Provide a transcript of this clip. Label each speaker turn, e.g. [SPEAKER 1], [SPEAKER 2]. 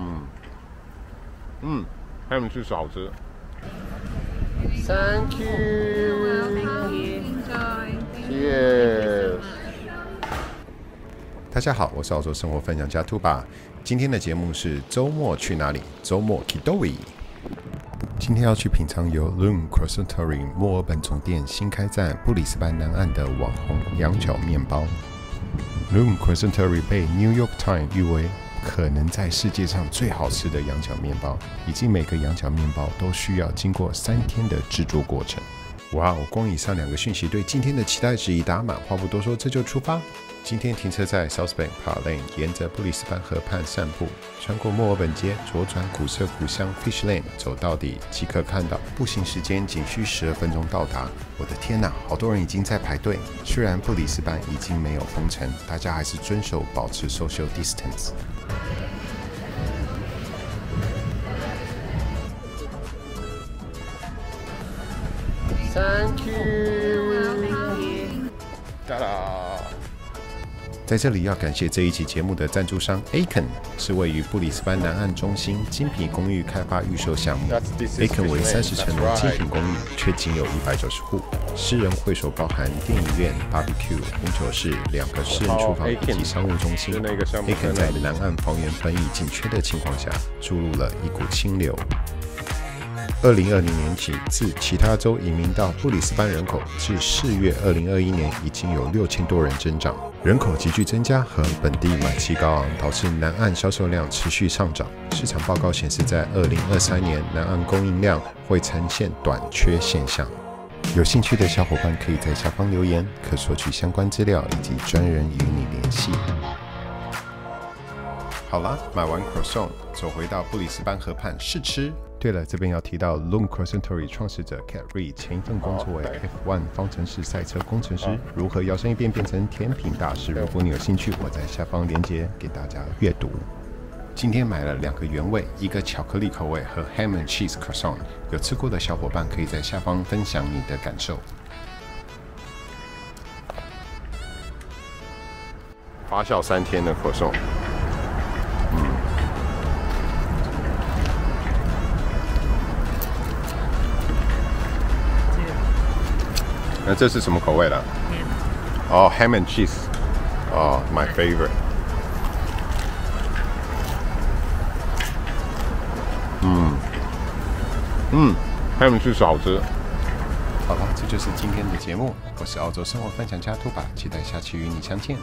[SPEAKER 1] 嗯，嗯，他们确实好吃。
[SPEAKER 2] Thank you.
[SPEAKER 3] Enjoy.
[SPEAKER 1] Yes。
[SPEAKER 4] 大家好，我是澳洲生活分享家兔爸。今天的节目是周末去哪里？周末 Kidoi。今天要去品尝由 Loom Croissantry 墨尔本总店新开在布里斯班南岸的网红羊角面包。Loom Croissantry 被 New York Times 誉为可能在世界上最好吃的羊角面包，以及每个羊角面包都需要经过三天的制作过程。哇哦！光以上两个讯息对今天的期待值已打满，话不多说，这就出发。今天停车在 South Bank Park Lane，沿着布里斯班河畔散步，穿过墨尔本街，左转古色古香 Fish Lane，走到底即可看到。步行时间仅需十二分钟到达。我的天哪，好多人已经在排队。虽然布里斯班已经没有封城，大家还是遵守保持 social distance。
[SPEAKER 2] Thank you.
[SPEAKER 1] 哒啦！
[SPEAKER 4] 在这里要感谢这一期节目的赞助商 Aiken，是位于布里斯班南岸中心精品公寓开发预售项目。Aiken 为三十层楼精品公寓，却仅有一百九十户。私人会所包含电影院、barbecue、饮酒室、两个私人厨房以及商务中心。Aiken 在南岸房源本已紧缺的情况下，注入了一股清流。二零二零年起，自其他州移民到布里斯班人口，至四月二零二一年已经有六千多人增长，人口急剧增加和本地买气高昂，导致南岸销售量持续上涨。市场报告显示，在二零二三年，南岸供应量会呈现短缺现象。有兴趣的小伙伴可以在下方留言，可索取相关资料以及专人与你联系。好啦，买完 croissant，走回到布里斯班河畔试吃。对了，这边要提到 Loom Croissantry 创始者 Cat Reed 前一份工作为 F1 方程式赛车工程师，如何摇身一变变成甜品大师？如果你有兴趣，我在下方链接给大家阅读。今天买了两个原味，一个巧克力口味和 Ham and Cheese Croissant。有吃过的小伙伴可以在下方分享你的感受。
[SPEAKER 1] 发酵三天的可颂，那这是什么口味的？哦、h a m and cheese，哦、m y favorite。嗯，嗯，ham and cheese 好吃。
[SPEAKER 4] 好了，这就是今天的节目。我是澳洲生活分享家兔爸，期待下期与你相见。